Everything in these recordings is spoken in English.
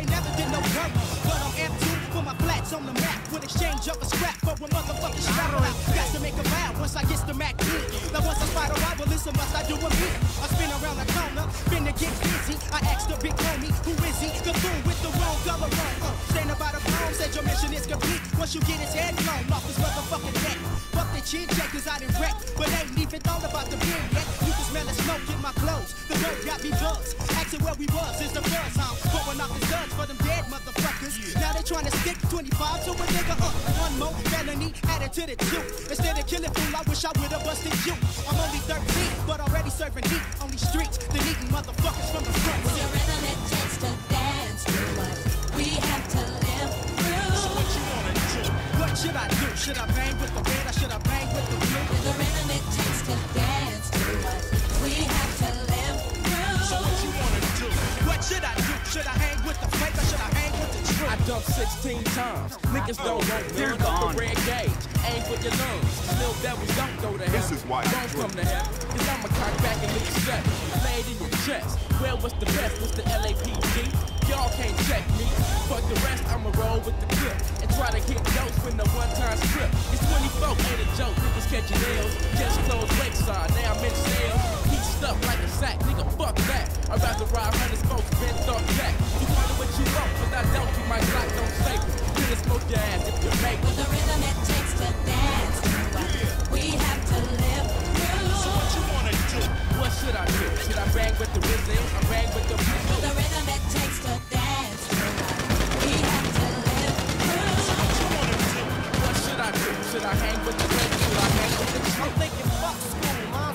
they never did no work. But I'm M2 for my flats on the map. With exchange of a scrap for a motherfucking out. Got to make a vow once I get the Mac D. Now once I spot a rival, listen, must I do a beat? I spin around the corner, finna get busy. I asked the big homie, who is he? The fool with the wrong color on. Uh, stand about a phone, said your mission is complete. Once you get his head blown off his motherfucking neck. Fuck the chin check, cause I didn't wreck. But ain't even thought about the beer yet. Smell the smoke in my clothes. The got me buzzed. Asking where we was is the buzz, huh? Going off the for them dead motherfuckers. Now they trying to stick 25 to a nigga. Uh, one more felony added to the two. Instead of killing fool, I wish I would've busted you. I'm only 13, but already serving heat on these streets. The eating motherfuckers from the front. With the rhythm it takes to dance to what we have to live through. What should I do? Should I bang with the red or should I bang with the blue? With the rhythm it takes to the I truth? dunked 16 times. Niggas don't want They're gone. the red gauge. Aim for your lungs. Little devils don't go to heaven. This is why Don't come to heaven. Cause I'm a cock back and leave set. Laid in your chest. Well, what's the best? What's the LAPD? Y'all can't check me. Fuck the rest, I'ma roll with the clip. And try to hit notes with no one-time script. It's 24, ain't a joke. Niggas catching nails. Just closed Lakeside. Now I'm in sales. Heat stuck like a sack. Nigga, fuck that. I'd rather ride hundred I don't. You my Glock don't save it. Then smoke your ass if you make it. With the rhythm it takes to dance to what we have to live through. What should I do? Should I bang with the rhythm? I bang with the With rhythm. the rhythm it takes to dance to what we have to live through. What should I do? Should I hang with the rhythm? Should I hang with the I'm thinking fuck school, mom's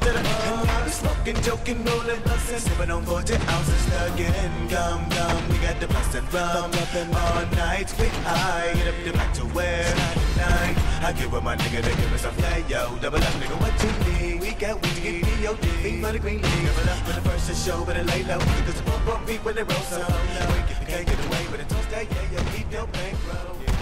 month. And I be smoking, joking, rolling and sipping on 40 ounces. Again, gum, gum, we got the and rum. All night, we high, get up the back to where 99. I give up my nigga, they give us a flag, yo. Double up, nigga, what you need? We got weed, get D.O.D. Beat for the green league. It up for the first to show, but it lay low. Cause the bump bump beat when they roll so. If you can't get away, it don't stay, yeah, yeah, keep your bankroll.